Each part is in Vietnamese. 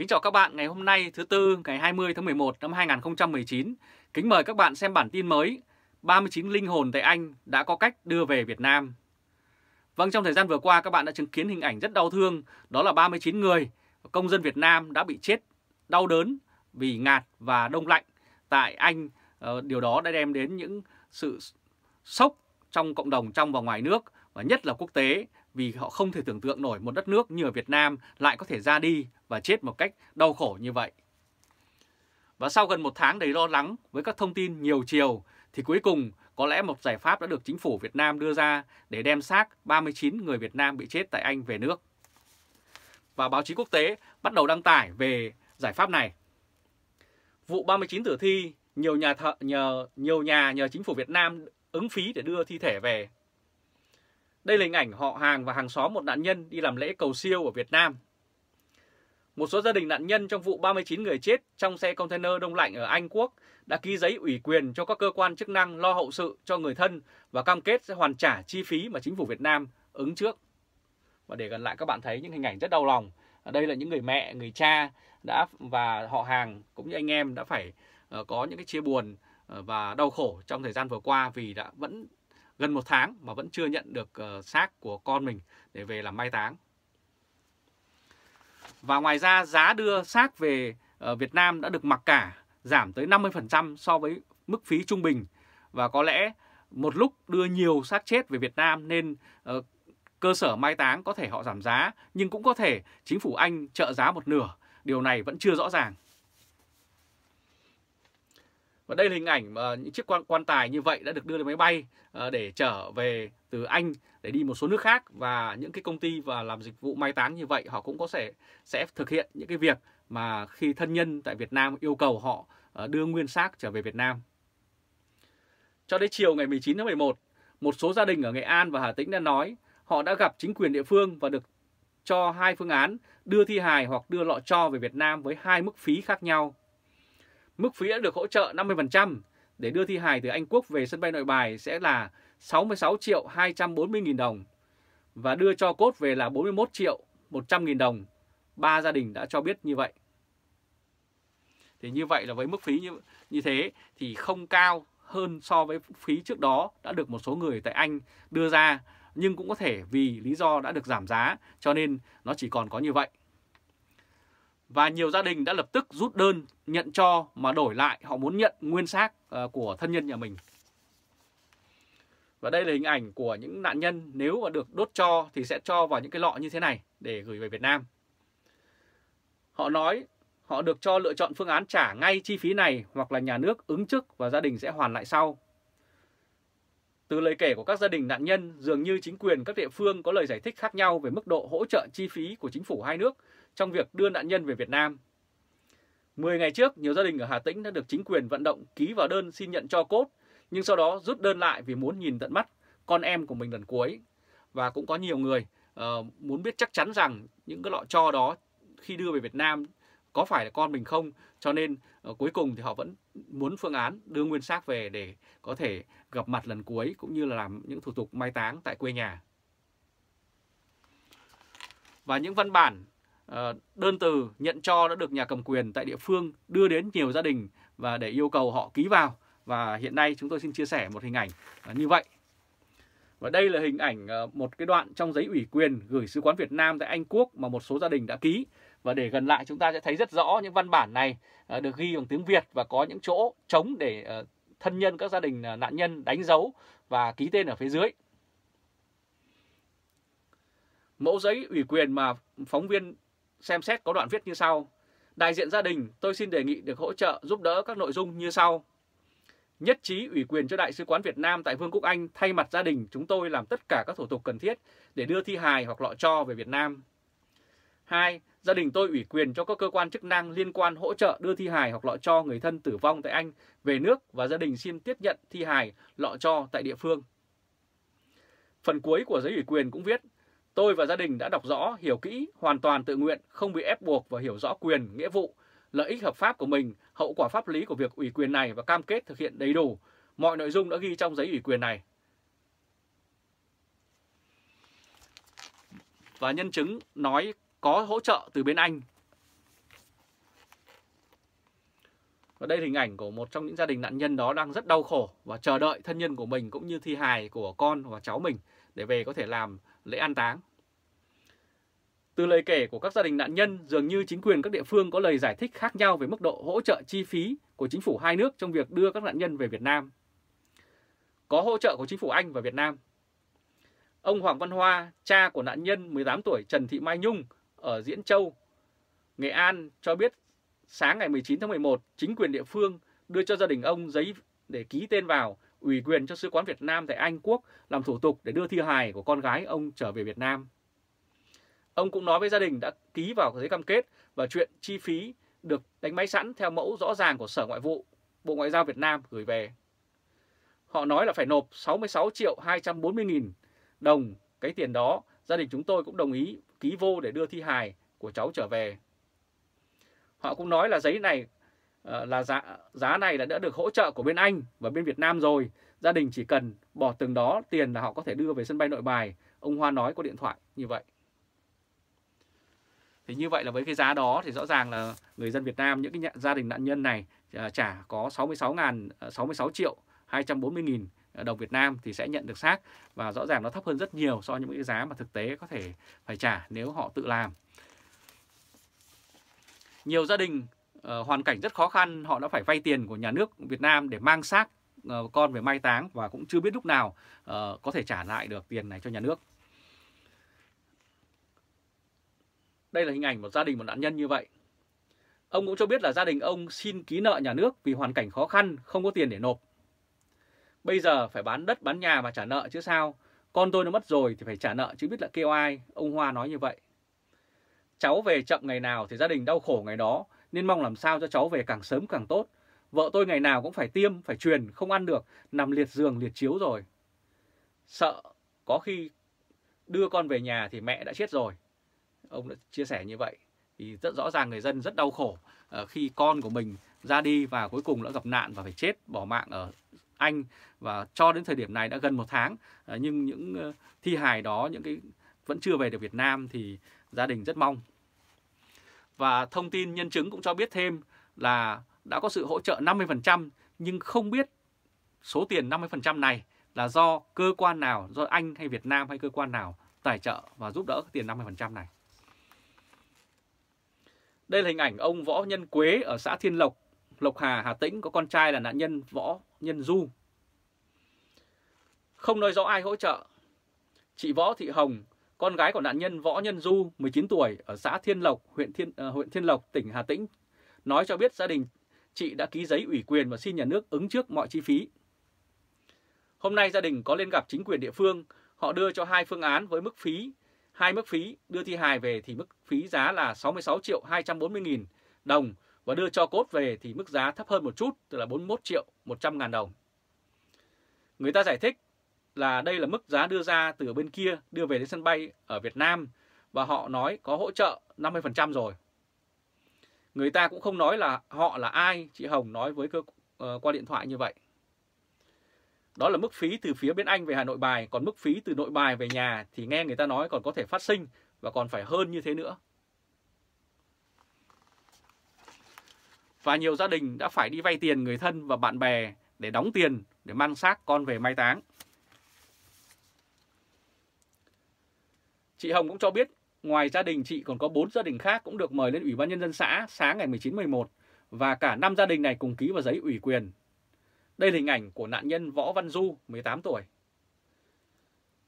Kính chào các bạn ngày hôm nay thứ Tư ngày 20 tháng 11 năm 2019. Kính mời các bạn xem bản tin mới 39 linh hồn tại Anh đã có cách đưa về Việt Nam. Vâng, trong thời gian vừa qua các bạn đã chứng kiến hình ảnh rất đau thương, đó là 39 người công dân Việt Nam đã bị chết đau đớn vì ngạt và đông lạnh tại Anh. Ờ, điều đó đã đem đến những sự sốc trong cộng đồng trong và ngoài nước và nhất là quốc tế vì họ không thể tưởng tượng nổi một đất nước như ở Việt Nam lại có thể ra đi và chết một cách đau khổ như vậy. Và sau gần một tháng đầy lo lắng với các thông tin nhiều chiều thì cuối cùng có lẽ một giải pháp đã được chính phủ Việt Nam đưa ra để đem xác 39 người Việt Nam bị chết tại Anh về nước. Và báo chí quốc tế bắt đầu đăng tải về giải pháp này. Vụ 39 tử thi, nhiều nhà thợ nhờ nhiều nhà nhờ chính phủ Việt Nam ứng phí để đưa thi thể về. Đây là hình ảnh họ hàng và hàng xóm một nạn nhân đi làm lễ cầu siêu ở Việt Nam. Một số gia đình nạn nhân trong vụ 39 người chết trong xe container đông lạnh ở Anh Quốc đã ký giấy ủy quyền cho các cơ quan chức năng lo hậu sự cho người thân và cam kết sẽ hoàn trả chi phí mà chính phủ Việt Nam ứng trước. Và để gần lại các bạn thấy những hình ảnh rất đau lòng. Ở đây là những người mẹ, người cha đã và họ hàng cũng như anh em đã phải ờ, có những cái chia buồn ờ, và đau khổ trong thời gian vừa qua vì đã vẫn gần một tháng mà vẫn chưa nhận được uh, xác của con mình để về làm mai táng. Và ngoài ra giá đưa xác về uh, Việt Nam đã được mặc cả giảm tới 50% so với mức phí trung bình và có lẽ một lúc đưa nhiều xác chết về Việt Nam nên uh, cơ sở mai táng có thể họ giảm giá nhưng cũng có thể chính phủ Anh trợ giá một nửa. Điều này vẫn chưa rõ ràng. Và đây là hình ảnh mà những chiếc quan quan tài như vậy đã được đưa lên máy bay ờ, để trở về từ Anh để đi một số nước khác và những cái công ty và làm dịch vụ mai táng như vậy họ cũng có thể sẽ thực hiện những cái việc mà khi thân nhân tại Việt Nam yêu cầu họ ờ, đưa nguyên xác trở về Việt Nam. Cho đến chiều ngày 19 tháng 11, một số gia đình ở Nghệ An và Hà Tĩnh đã nói họ đã gặp chính quyền địa phương và được cho hai phương án đưa thi hài hoặc đưa lọ cho về Việt Nam với hai mức phí khác nhau. Mức phí đã được hỗ trợ 50% để đưa thi hài từ Anh Quốc về sân bay nội bài sẽ là 66 triệu 240 nghìn đồng và đưa cho cốt về là 41 triệu 100 nghìn đồng. Ba gia đình đã cho biết như vậy. Thì như vậy là với mức phí như, như thế thì không cao hơn so với phí trước đó đã được một số người tại Anh đưa ra nhưng cũng có thể vì lý do đã được giảm giá cho nên nó chỉ còn có như vậy. Và nhiều gia đình đã lập tức rút đơn nhận cho mà đổi lại, họ muốn nhận nguyên xác ờ, của thân nhân nhà mình. Và đây là hình ảnh của những nạn nhân nếu mà được đốt cho thì sẽ cho vào những cái lọ như thế này để gửi về Việt Nam. Họ nói họ được cho lựa chọn phương án trả ngay chi phí này hoặc là nhà nước ứng trước và gia đình sẽ hoàn lại sau. Từ lời kể của các gia đình nạn nhân, dường như chính quyền các địa phương có lời giải thích khác nhau về mức độ hỗ trợ chi phí của chính phủ hai nước trong việc đưa nạn nhân về Việt Nam. 10 ngày trước, nhiều gia đình ở Hà Tĩnh đã được chính quyền vận động ký vào đơn xin nhận cho cốt nhưng sau đó rút đơn lại vì muốn nhìn tận mắt con em của mình lần cuối. Và cũng có nhiều người uh, muốn biết chắc chắn rằng những cái lọ cho đó khi đưa về Việt Nam có phải là con mình không cho nên uh, cuối cùng thì họ vẫn muốn phương án đưa nguyên xác về để có thể gặp mặt lần cuối cũng như là làm những thủ tục mai táng tại quê nhà và những văn bản ờ, đơn từ, nhận cho đã được nhà cầm quyền tại địa phương đưa đến nhiều gia đình và để yêu cầu họ ký vào và hiện nay chúng tôi xin chia sẻ một hình ảnh ờ, như vậy. Và đây là hình ảnh ờ, một cái đoạn trong giấy ủy quyền gửi Sứ quán Việt Nam tại Anh Quốc mà một số gia đình đã ký. Và để gần lại chúng ta sẽ thấy rất rõ những văn bản này ờ, được ghi bằng tiếng Việt và có những chỗ trống để ờ, thân nhân các gia đình nạn nhân đánh dấu và ký tên ở phía dưới. Mẫu giấy ủy quyền mà phóng viên xem xét có đoạn viết như sau. Đại diện gia đình, tôi xin đề nghị được hỗ trợ giúp đỡ các nội dung như sau nhất trí ủy quyền cho Đại sứ quán Việt Nam tại Vương quốc Anh thay mặt gia đình chúng tôi làm tất cả các thủ tục cần thiết để đưa thi hài hoặc lọ cho về Việt Nam. 2. Gia đình tôi ủy quyền cho các cơ quan chức năng liên quan hỗ trợ đưa thi hài hoặc lọ cho người thân tử vong tại Anh về nước và gia đình xin tiếp nhận thi hài, lọ cho tại địa phương. Phần cuối của giấy ủy quyền cũng viết, tôi và gia đình đã đọc rõ, hiểu kỹ, hoàn toàn tự nguyện, không bị ép buộc và hiểu rõ quyền, nghĩa vụ, lợi ích hợp pháp của mình, hậu quả pháp lý của việc ủy quyền này và cam kết thực hiện đầy đủ mọi nội dung đã ghi trong giấy ủy quyền này. Và nhân chứng nói có hỗ trợ từ bên Anh. Và đây là hình ảnh của một trong những gia đình nạn nhân đó đang rất đau khổ và chờ đợi thân nhân của mình cũng như thi hài của con và cháu mình để về có thể làm lễ an táng. Từ lời kể của các gia đình nạn nhân, dường như chính quyền các địa phương có lời giải thích khác nhau về mức độ hỗ trợ chi phí của chính phủ hai nước trong việc đưa các nạn nhân về Việt Nam. Có hỗ trợ của chính phủ Anh và Việt Nam. Ông Hoàng Văn Hoa, cha của nạn nhân 18 tuổi Trần Thị Mai Nhung ở Diễn Châu, Nghệ An cho biết sáng ngày 19 tháng 11, chính quyền địa phương đưa cho gia đình ông giấy để ký tên vào, ủy quyền cho Sứ quán Việt Nam tại Anh Quốc làm thủ tục để đưa thi hài của con gái ông trở về Việt Nam. Ông cũng nói với gia đình đã ký vào giấy cam kết và chuyện chi phí được đánh máy sẵn theo mẫu rõ ràng của Sở Ngoại vụ, Bộ Ngoại giao Việt Nam gửi về. Họ nói là phải nộp 66 triệu 240 nghìn đồng. Cái tiền đó gia đình chúng tôi cũng đồng ý ký vô để đưa thi hài của cháu trở về. Họ cũng nói là giấy này ờ, là giá giá này là đã được hỗ trợ của bên Anh và bên Việt Nam rồi. Gia đình chỉ cần bỏ từng đó tiền là họ có thể đưa về sân bay nội bài. Ông Hoa nói qua điện thoại như vậy. Thì như vậy là với cái giá đó thì rõ ràng là người dân Việt Nam những cái gia đình nạn nhân này à, trả có 66 ngàn à, 66 triệu 240 nghìn à, đồng Việt Nam thì sẽ nhận được xác và rõ ràng nó thấp hơn rất nhiều so với những cái giá mà thực tế có thể phải trả nếu họ tự làm. Nhiều gia đình uh, hoàn cảnh rất khó khăn họ đã phải vay tiền của nhà nước Việt Nam để mang xác uh, con về mai táng và cũng chưa biết lúc nào uh, có thể trả lại được tiền này cho nhà nước. Đây là hình ảnh một gia đình một nạn nhân như vậy. Ông cũng cho biết là gia đình ông xin ký nợ nhà nước vì hoàn cảnh khó khăn, không có tiền để nộp. Bây giờ phải bán đất bán nhà mà trả nợ chứ sao. Con tôi nó mất rồi thì phải trả nợ chứ biết là kêu ai. Ông Hoa nói như vậy. Cháu về chậm ngày nào thì gia đình đau khổ ngày đó. Nên mong làm sao cho cháu về càng sớm càng tốt. Vợ tôi ngày nào cũng phải tiêm, phải truyền, không ăn được. Nằm liệt giường, liệt chiếu rồi. Sợ có khi đưa con về nhà thì mẹ đã chết rồi. Ông đã chia sẻ như vậy. Thì rất rõ ràng người dân rất đau khổ ờ, khi con của mình ra đi và cuối cùng đã gặp nạn và phải chết bỏ mạng ở Anh và cho đến thời điểm này đã gần một tháng ờ, nhưng những ờ, thi hài đó những cái vẫn chưa về được Việt Nam thì gia đình rất mong. Và thông tin nhân chứng cũng cho biết thêm là đã có sự hỗ trợ 50% nhưng không biết số tiền 50% này là do cơ quan nào, do Anh hay Việt Nam hay cơ quan nào tài trợ và giúp đỡ tiền 50% này. Đây là hình ảnh ông Võ Nhân Quế ở xã Thiên Lộc, Lộc Hà, Hà Tĩnh có con trai là nạn nhân Võ Nhân Du. Không nói rõ ai hỗ trợ. Chị Võ Thị Hồng, con gái của nạn nhân Võ Nhân Du, 19 tuổi, ở xã Thiên Lộc, huyện Thiên, uh, huyện Thiên Lộc, tỉnh Hà Tĩnh, nói cho biết gia đình chị đã ký giấy ủy quyền và xin nhà nước ứng trước mọi chi phí. Hôm nay gia đình có lên gặp chính quyền địa phương, họ đưa cho hai phương án với mức phí hai mức phí đưa thi hài về thì mức phí giá là 66 triệu 240 nghìn đồng và đưa cho cốt về thì mức giá thấp hơn một chút, tức là 41 triệu 100 ngàn đồng. Người ta giải thích là đây là mức giá đưa ra từ bên kia đưa về đến sân bay ở Việt Nam và họ nói có hỗ trợ 50% rồi. Người ta cũng không nói là họ là ai, chị Hồng nói với cơ uh, qua điện thoại như vậy. Đó là mức phí từ phía bên Anh về Hà Nội bài, còn mức phí từ nội bài về nhà thì nghe người ta nói còn có thể phát sinh và còn phải hơn như thế nữa. Và nhiều gia đình đã phải đi vay tiền người thân và bạn bè để đóng tiền để mang xác con về mai táng. Chị Hồng cũng cho biết ngoài gia đình chị còn có 4 gia đình khác cũng được mời lên Ủy ban Nhân dân xã sáng ngày 19-11 và cả 5 gia đình này cùng ký vào giấy ủy quyền đây là hình ảnh của nạn nhân Võ Văn Du, 18 tuổi.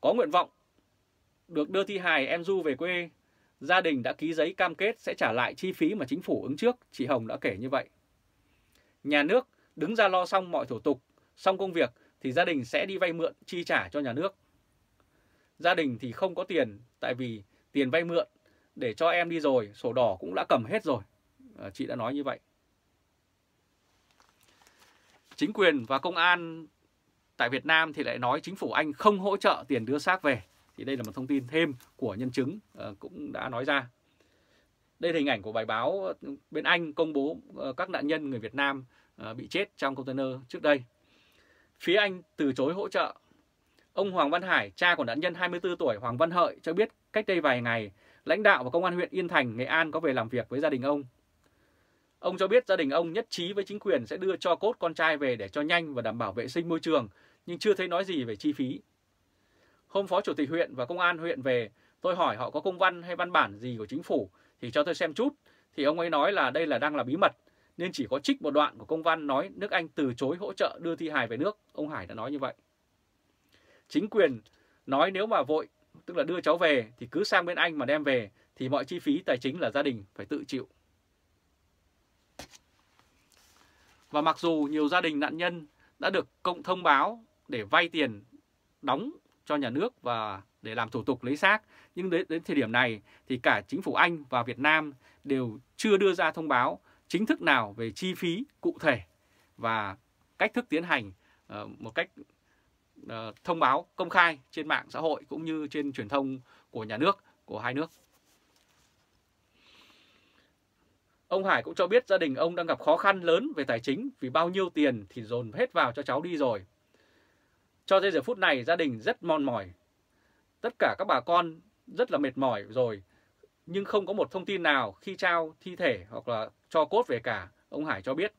Có nguyện vọng được đưa thi hài em Du về quê, gia đình đã ký giấy cam kết sẽ trả lại chi phí mà chính phủ ứng trước, chị Hồng đã kể như vậy. Nhà nước đứng ra lo xong mọi thủ tục, xong công việc thì gia đình sẽ đi vay mượn chi trả cho nhà nước. Gia đình thì không có tiền tại vì tiền vay mượn để cho em đi rồi, sổ đỏ cũng đã cầm hết rồi. Ờ, chị đã nói như vậy. Chính quyền và công an tại Việt Nam thì lại nói chính phủ Anh không hỗ trợ tiền đưa xác về. Thì đây là một thông tin thêm của nhân chứng ờ, cũng đã nói ra. Đây là hình ảnh của bài báo bên Anh công bố ờ, các nạn nhân người Việt Nam ờ, bị chết trong container trước đây. Phía Anh từ chối hỗ trợ. Ông Hoàng Văn Hải, cha của nạn nhân 24 tuổi Hoàng Văn Hợi cho biết cách đây vài ngày, lãnh đạo và công an huyện Yên Thành, Nghệ An có về làm việc với gia đình ông. Ông cho biết gia đình ông nhất trí với chính quyền sẽ đưa cho cốt con trai về để cho nhanh và đảm bảo vệ sinh môi trường, nhưng chưa thấy nói gì về chi phí. Hôm Phó Chủ tịch huyện và Công an huyện về, tôi hỏi họ có công văn hay văn bản gì của chính phủ thì cho tôi xem chút, thì ông ấy nói là đây là đang là bí mật, nên chỉ có trích một đoạn của công văn nói nước Anh từ chối hỗ trợ đưa thi hài về nước, ông Hải đã nói như vậy. Chính quyền nói nếu mà vội, tức là đưa cháu về thì cứ sang bên Anh mà đem về thì mọi chi phí tài chính là gia đình phải tự chịu. Và mặc dù nhiều gia đình nạn nhân đã được công thông báo để vay tiền đóng cho nhà nước và để làm thủ tục lấy xác, nhưng đến, đến thời điểm này thì cả chính phủ Anh và Việt Nam đều chưa đưa ra thông báo chính thức nào về chi phí cụ thể và cách thức tiến hành uh, một cách uh, thông báo công khai trên mạng xã hội cũng như trên truyền thông của nhà nước, của hai nước. Ông Hải cũng cho biết gia đình ông đang gặp khó khăn lớn về tài chính vì bao nhiêu tiền thì dồn hết vào cho cháu đi rồi. Cho tới giờ phút này gia đình rất mòn mỏi. Tất cả các bà con rất là mệt mỏi rồi nhưng không có một thông tin nào khi trao thi thể hoặc là cho cốt về cả, ông Hải cho biết.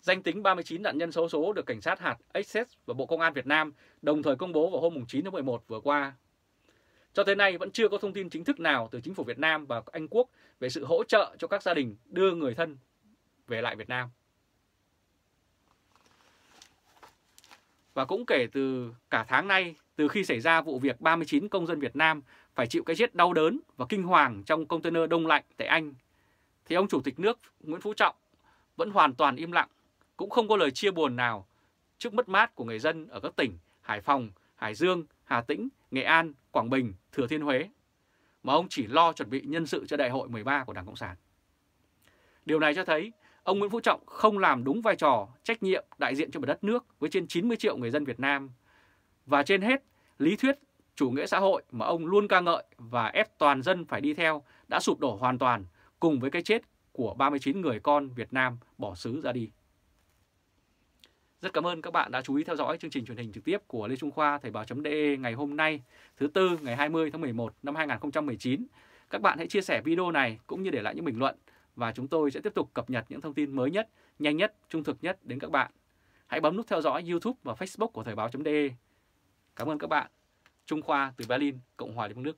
Danh tính 39 nạn nhân xấu số được cảnh sát hạt Access và Bộ Công an Việt Nam đồng thời công bố vào hôm 9 tháng 11 vừa qua. Cho tới nay vẫn chưa có thông tin chính thức nào từ chính phủ Việt Nam và Anh Quốc về sự hỗ trợ cho các gia đình đưa người thân về lại Việt Nam. Và cũng kể từ cả tháng nay, từ khi xảy ra vụ việc 39 công dân Việt Nam phải chịu cái chết đau đớn và kinh hoàng trong container đông lạnh tại Anh, thì ông Chủ tịch nước Nguyễn Phú Trọng vẫn hoàn toàn im lặng, cũng không có lời chia buồn nào trước mất mát của người dân ở các tỉnh Hải Phòng, Hải Dương, Hà Tĩnh, Nghệ An, Quảng Bình, Thừa Thiên Huế, mà ông chỉ lo chuẩn bị nhân sự cho đại hội 13 của Đảng Cộng sản. Điều này cho thấy ông Nguyễn Phú Trọng không làm đúng vai trò trách nhiệm đại diện cho một đất nước với trên 90 triệu người dân Việt Nam. Và trên hết, lý thuyết chủ nghĩa xã hội mà ông luôn ca ngợi và ép toàn dân phải đi theo đã sụp đổ hoàn toàn cùng với cái chết của 39 người con Việt Nam bỏ xứ ra đi. Rất cảm ơn các bạn đã chú ý theo dõi chương trình truyền hình trực tiếp của Lê Trung Khoa Thời báo.de ngày hôm nay, thứ Tư ngày 20 tháng 11 năm 2019. Các bạn hãy chia sẻ video này cũng như để lại những bình luận và chúng tôi sẽ tiếp tục cập nhật những thông tin mới nhất, nhanh nhất, trung thực nhất đến các bạn. Hãy bấm nút theo dõi YouTube và Facebook của Thời báo.de. Cảm ơn các bạn. Trung Khoa từ Berlin, Cộng hòa Liên bang Đức.